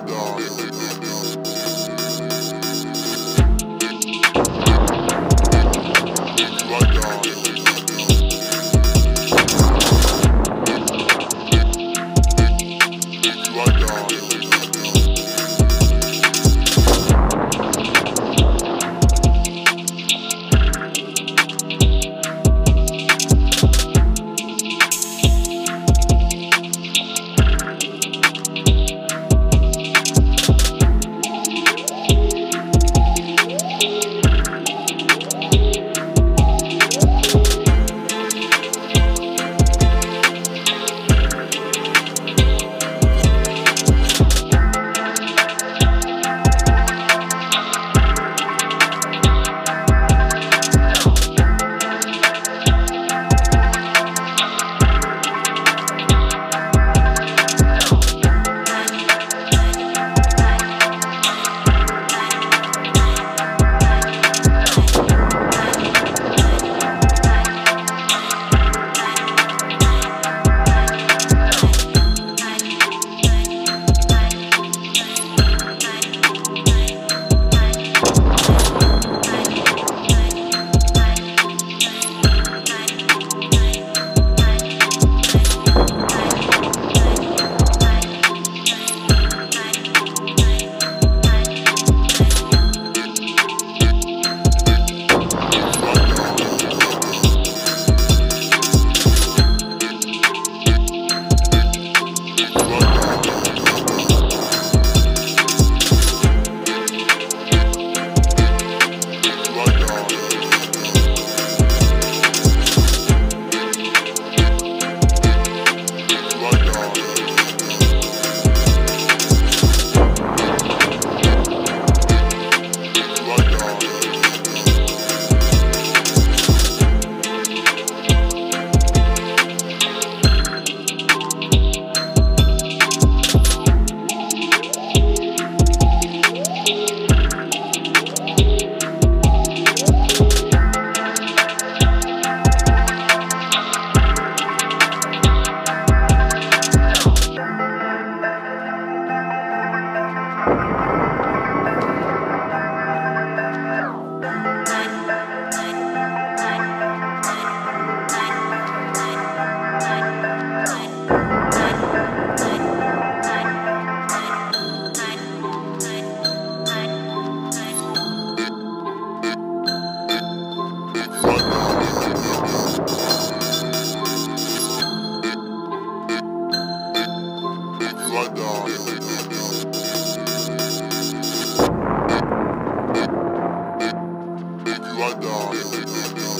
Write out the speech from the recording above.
dog. right now.